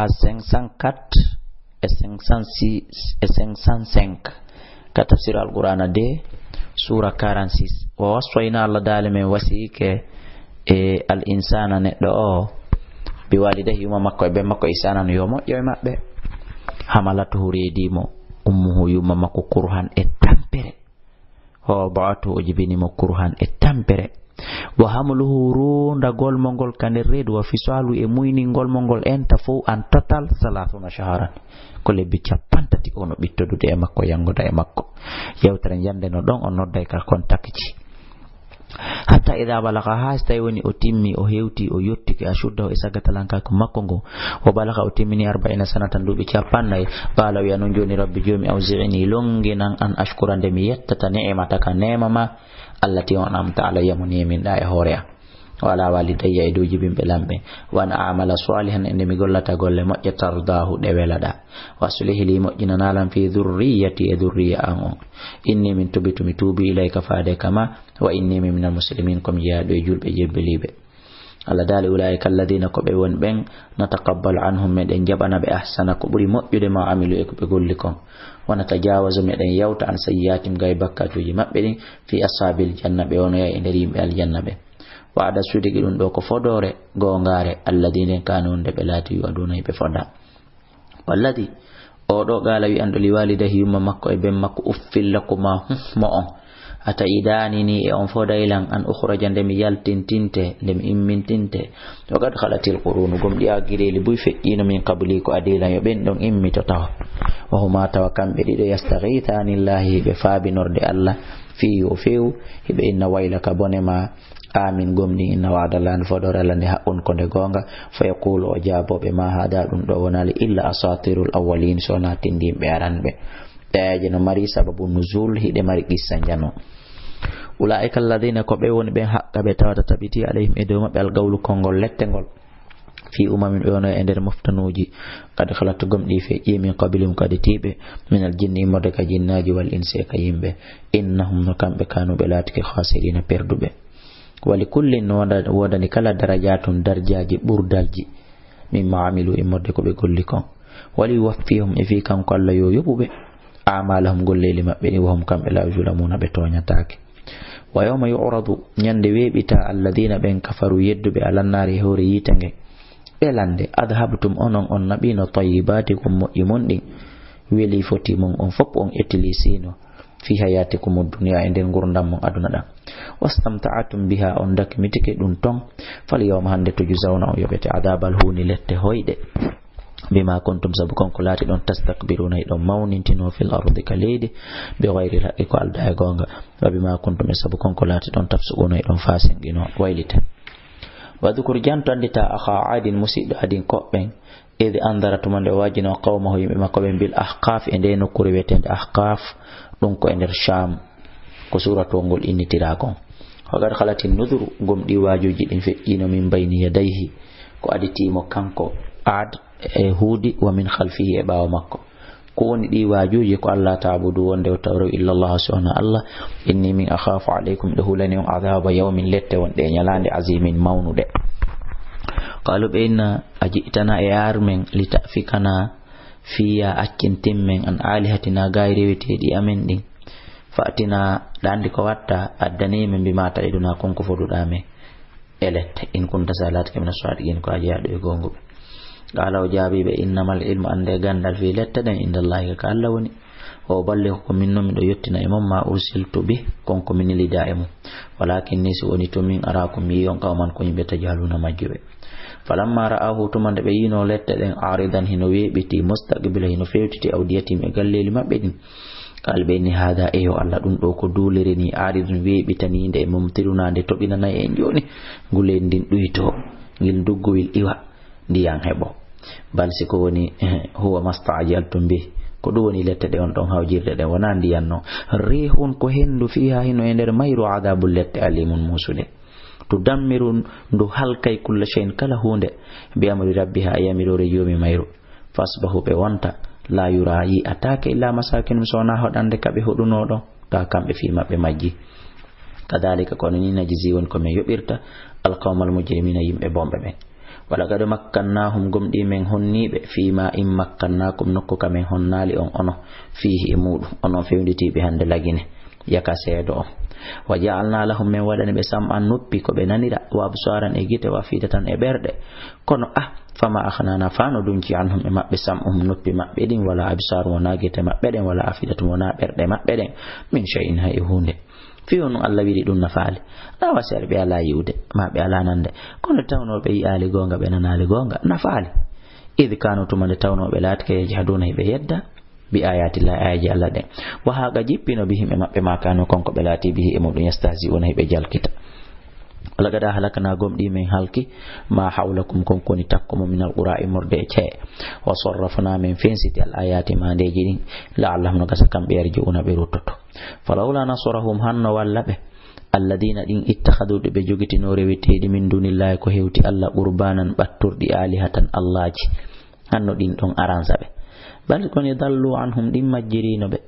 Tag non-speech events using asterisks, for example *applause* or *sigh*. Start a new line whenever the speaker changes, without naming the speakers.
page 504 et 506 et 505 ka tafsir alqur'ana de sura 46 wa wasfayna allah dali men wasiike e al insana neɗɗo o bi walidahi yuma makko e ɓe makko isanano yo moƴƴo e maɓɓe. Hamalatuhu reedimo ummuhu yuma makko kurhan e tampere. O baatu o jibinimo kurhan e tampere. Wa hamluhu rundagol mo ngol kande reedu wa fisalu e muyningol mo ngol enta fo an total salatuna shaharan ko lebbi capantati ono ɓittodude e makko yangoda e makko yewtere jande no ɗon o ka contakci hata idha balaga hasta weni utimi oheuti oyotti ashuddahu isagata lankaku makkongo wa 40 utimini arba'ina sanatan duɓi balaw ya non joni rabbi jomi awzi'ini longinan an ashkura de mi yettata ni'mataka nemama allati on ta'ala yamuni min da'i ɗa wa ala walidayya e dow jibinɓe lamɓe. Wan amala salihan ende mi gollata golle moƴƴe tardahu ɗe welaɗa. Wa li moƴƴinanalam fi durriyati e durriya an on inni min tubitu mi tuubi ilayka faade kama wa inni min minal muslimin komi jeyaɗo e julɓe jebbeliɓe allah daali ulaika alladina ko ɓe won ɓen natakabbalu anhum meɗen jaɓana ɓe ahsana ko ɓuri moƴƴude ma amilu e ko ɓe golli kon. Wona tajawasu meɗen yawta an sayyatim gay bakkatuji maɓɓe ɗin fi ashabil janna ɓe wonoya e nder yimɓe aljanna ɓe. wa aɗa sudigi ɗum ɗo ko fodore gongare alladine kanunde ɓe laati yuwaduna e ɓe foda. Walladi oɗo gala wi'anɗo liwalidahi yumma makko e ben makko uffillakuma hummo on. Ata idanini e on fodaylan an ukhraja nde mi yaltintinte nde mi immintinte. O gad halatil qurunu gom ɗiya gireli buy feƴƴino min kabli ko adilan yo ɓen ɗon immito tawa. Wahuma tawa kamɓe ɗiɗo yastahitanillahi hiɓe faabinorde allah fi fiyo few hiɓe inna waylaka bone ma amin gomni inna wa'adallah an fodor nde haqqun ko nde gonga. Fa yaqulu o jaaboɓe ma haada ɗum ɗo wonali illa asatirul awalin sona natindi aranɓe. Ɗayaje no mari sababu nuzul hiɗe mari qissa jano ulaika alladina ko ɓe woni ɓen haqqa ɓe tawata tabiti alayhim e dow maɓɓe algawlu kolngol lettegol fi umamin ɓe wono e nder moftanuji. Kadi halatto gomɗi fe min kabilum kadi tiɓe min al jinni immorde ka jinnaji wal insi e ka yimɓe. Innahum no kamɓe kanuɓe laatiki khasirina perduɓe. Wali kullin wodani kala darajatun darjaji ɓurdalji mimma amilu immorde ko ɓe golli kon wali waffihum e fi kanko allah yo yoɓuɓe amalahum golleli maɓɓe ɗi wahum kamɓe la julamuna ɓe toñatake wa yawma yuradu ñande weɓita alladina ɓen kafaru yedduɓe alannari e hoore nge ɓelande adhabtum onon on naɓino tayibati ko moƴƴi mon ɗin weli foti mon on fof on utilisino fi hayatikum duniya e nder gurdam mon aduna ɗam sabu konko laati ɗon tastakbiruna e ɗon mawnintino fil ardi ka leydi bi gayri haqqi ko alda e gonga wa bima kuntum e sabu konko laati ɗon tafsuquna e ɗon fasinɗino waylite wadukur janto andita akha adin musidɗo adin koɓɓen id andara tuma nde wajino qawmahu yimɓe makko ɓen bil ahqaf e nde nokkure wiyetende ahqaf ɗum ko e nder sham ko suratol ngol innitira fagad halati nuduru gomɗi wajuji ɗin feƴƴino min bayni yadayhi ko aditimo kanko ad e huudi wa min halfihi e ɓawa makko. Ko woni ɗi wajuji ko allah tabudu wonde o tawrew illallah subhana allah inni min akhafu aleykum ɗo hulani on um adaba yawmin lette wonɗe ñalande asimin mawnuɗe qalu ɓe inna a ji'tana e ar men li tafikana fiya accintinmen an alihatina gay reweteɗi amen ɗin. fatina ɗa andi ko watta addanimi mbima taiduna konko foduɗami e lette. In kunta salatake mina sadiqin ko a jeyaɗo e gonguɓe qala o jaabiɓe innama al ilmu ande gandal fi lette ɗen indallahi ka allah woni. O balle ko min noon miɗo yettina e mon ma ursiltu bi konko min lida e mum. Walakin ni si woni to min ara ko mi yiyon kawman ko yimɓe tajaluna majjuɓe falamma ra'ahu tuma nde ɓe yino lette ɗen aridan hino weɓiti mustaqbila hino fewtiti awdiyatim e galleli maɓɓe ɗin. qal ɓe ni hada eyo allah ɗum ɗo ko duuliri ni aari ɗum weɓitanide e momtirunade toɓinanayi en joni. Gulen ndin ɗuyto ngil duggowil iwa ndiyan heɓo. Bal siko woni *laughs* huwa mastajaltum bih ko ɗum woni lette ɗe on ɗon hawjirde ɗe wona ndiyan no. Rihun ko hendu fiha hino e nder mayru adabu lette alimum musude to dammiru ndu halkay kulla cheyin kala hunde mbiyamuri rabbi ha yamirore yomi mayru. Fasbahu ɓe wonta la yurayi atake illa masakinum sowona hoɗande kaɓe hoɗunoɗo ta kamɓe fi maɓɓe majji. Kadalika kono ni najisi woni komin yoɓirta alqawma almujrimina yimɓe bomɓe ɓen wala makkannahum gomɗi men honniɓe fima in makkannakum nokku kamin honnali on ono fihi e muɗum onon fewditiɓe hande lagine. yaka seedo o wa jaalna lahum min waɗani ɓe sam an noppi ko ɓe nanira wa absaran e gite wa fitatan e ɓerɗe. Kono ah fama ahnana fano ɗumci anhum e maɓɓe sam um noppi maɓɓe ɗin wala absar wona gite maɓɓe ɗen wala afidatum wona ɓerɗe maɓɓe ɗen min cheyin ha e hunde. Fiyo no allah wiɗi ɗum nafaali na wasere ɓe ala yiwde ma ɓe ala nande. Kono tawnoɓe yi'ali gonga ɓe nanali gonga nafaali id kanu tuma nde tawnoɓe laatike yejhaduna heɓe yedda bi ayatillah ayaji allah ɗen wa haga jippino bi himɓe maɓɓe ma kano konko ɓe laati bihi e muɗum yastasi una heɓe jalkita. Allah gada halakana gomɗi min halki ma hawlakum konkoni takkumo min alqura e morde e cee. Wa sorrafna min fensiti al ayati ma ndeji ɗin laallahum no gasa kamɓe yarji una ɓe ruttoto. Falawla nasarahum hanno walla ɓe alladina ɗin ittahaduɗe ɓe jogitino reweteɗi min dunillahi ko hewti allah qurbanan ɓatturɗi alihatan allahji hanno ɗin ɗon aransa ɓe. بل كون يضلوا عنهم دي مجرين به.